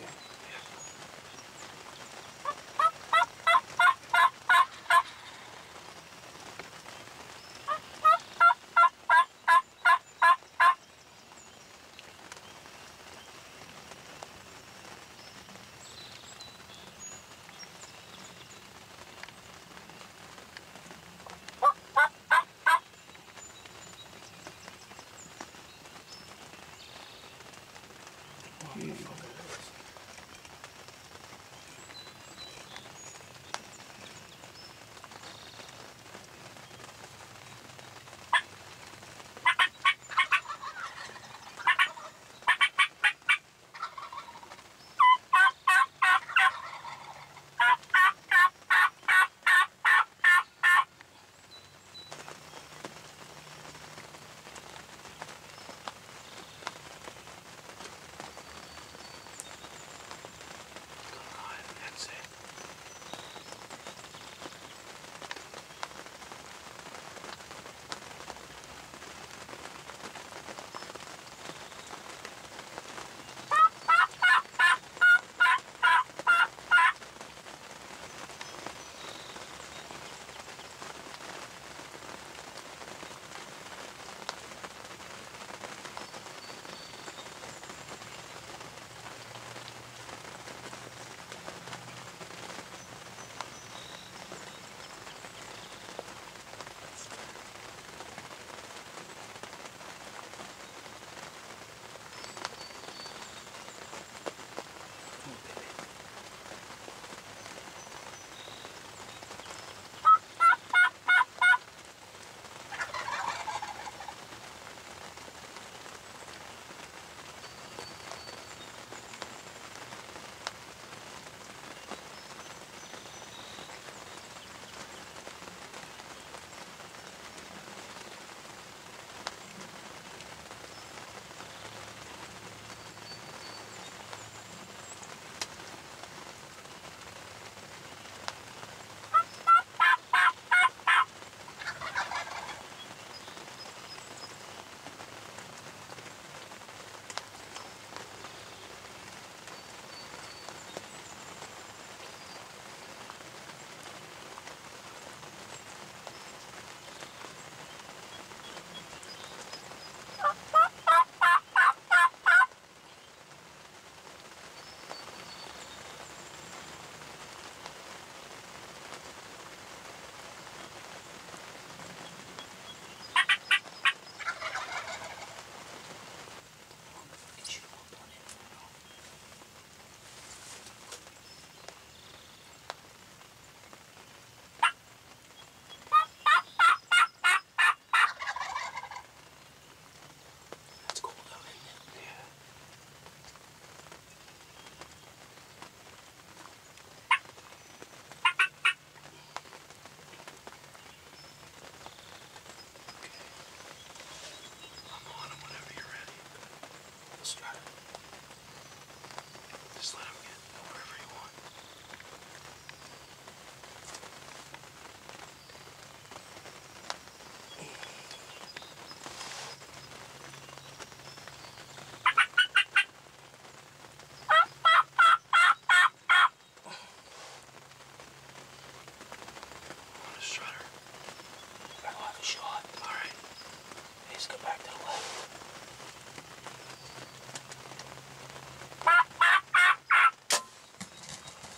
too. That's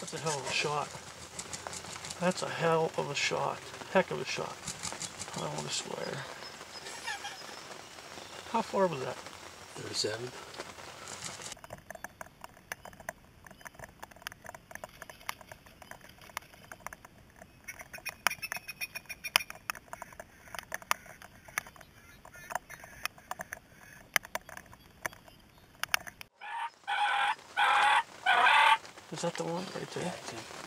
That's a hell of a shot. That's a hell of a shot. Heck of a shot. I don't want to swear. How far was that? 37. Is that the one right there? Tim.